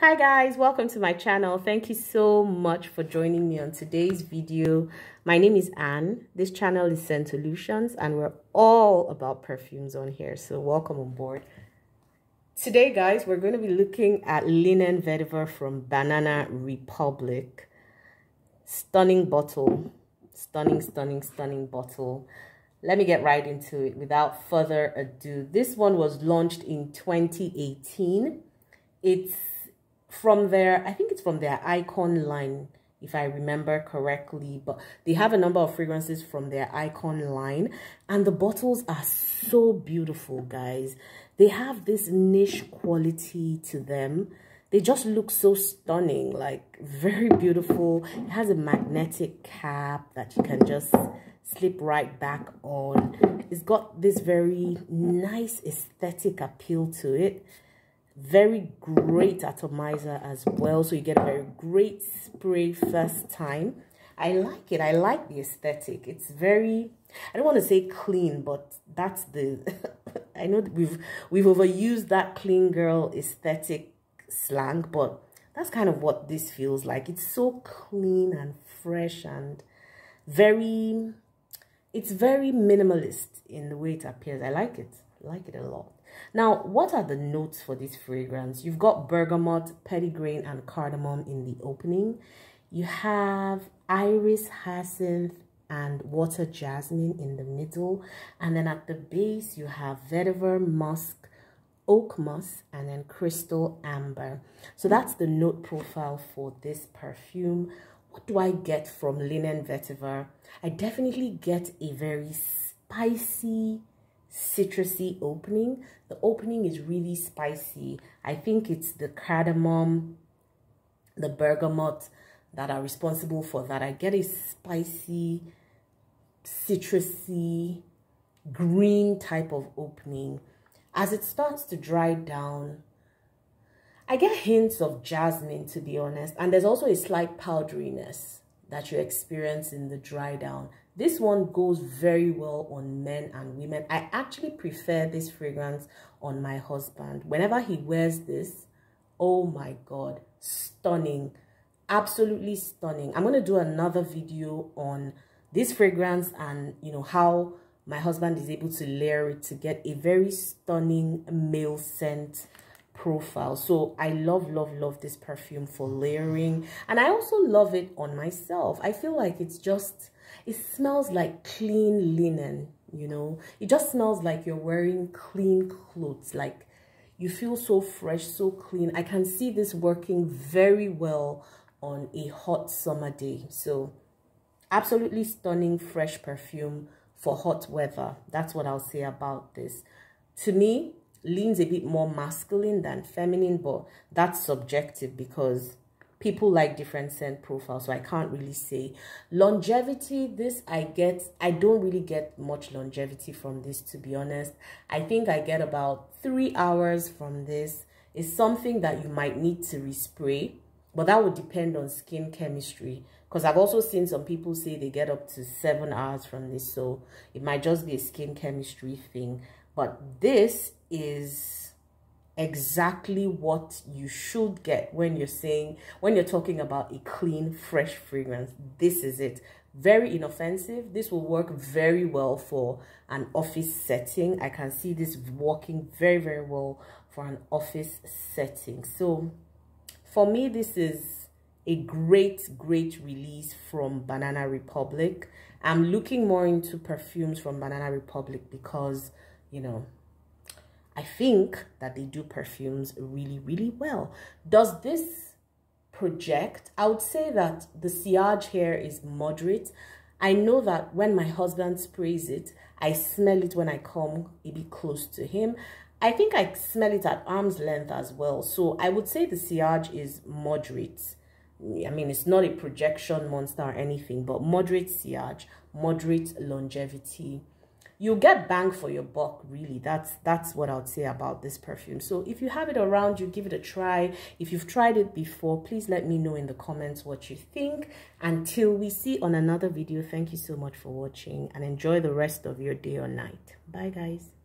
hi guys. Welcome to my channel. Thank you so much for joining me on today's video. My name is anne. This channel is Scentolutions and we're all about perfumes on here so welcome on board. Today guys we're going to be looking at linen vetiver from banana republic. Stunning bottle. Stunning stunning stunning bottle. Let me get right into it without further ado. This one was launched in 2018 it's from their, I think it's from their icon line, if I remember correctly, but they have a number of fragrances from their icon line and the bottles are so beautiful, guys. They have this niche quality to them. They just look so stunning, like very beautiful. It has a magnetic cap that you can just slip right back on. It's got this very nice aesthetic appeal to it very great atomizer as well so you get a very great spray first time. I like it. I like the aesthetic. It's very i don't want to say clean but that's the i know we've we've overused that clean girl aesthetic slang but that's kind of what this feels like. It's so clean and fresh and very it's very minimalist in the way it appears. I like it like it a lot now, what are the notes for this fragrance? You've got bergamot, petitgrain, and cardamom in the opening. You have iris, hyacinth, and water jasmine in the middle. And then at the base, you have vetiver, musk, oak moss, and then crystal amber. So that's the note profile for this perfume. What do I get from Linen Vetiver? I definitely get a very spicy, citrusy opening. The opening is really spicy. I think it's the cardamom, the bergamot that are responsible for that. I get a spicy, citrusy, green type of opening. As it starts to dry down, I get hints of jasmine to be honest. And there's also a slight powderiness that you experience in the dry down. This one goes very well on men and women. I actually prefer this fragrance on my husband. Whenever he wears this, oh my God, stunning. Absolutely stunning. I'm going to do another video on this fragrance and, you know, how my husband is able to layer it to get a very stunning male scent profile so i love love love this perfume for layering and i also love it on myself i feel like it's just it smells like clean linen, you know. It just smells like you're wearing clean clothes. Like you feel so fresh, so clean. I can see this working very well on a hot summer day. So absolutely stunning fresh perfume for hot weather. That's what I'll say about this. To me, leans a bit more masculine than feminine, but that's subjective because people like different scent profiles so i can't really say. Longevity this i get i don't really get much longevity from this to be honest. I think i get about three hours from this. It's something that you might need to respray but that would depend on skin chemistry because i've also seen some people say they get up to seven hours from this so it might just be a skin chemistry thing but this is exactly what you should get when you're saying when you're talking about a clean fresh fragrance. This is it. Very inoffensive. This will work very well for an office setting. I can see this working very very well for an office setting. So for me this is a great great release from banana republic. I'm looking more into perfumes from banana republic because you know I think that they do perfumes really, really well. Does this project? I would say that the sillage here is moderate. I know that when my husband sprays it, I smell it when I come a bit close to him. I think I smell it at arm's length as well. So I would say the sillage is moderate. I mean, it's not a projection monster or anything, but moderate sillage, moderate longevity you get bang for your buck really. That's that's what i would say about this perfume. So if you have it around you give it a try. If you've tried it before please let me know in the comments what you think. Until we see on another video thank you so much for watching and enjoy the rest of your day or night. Bye guys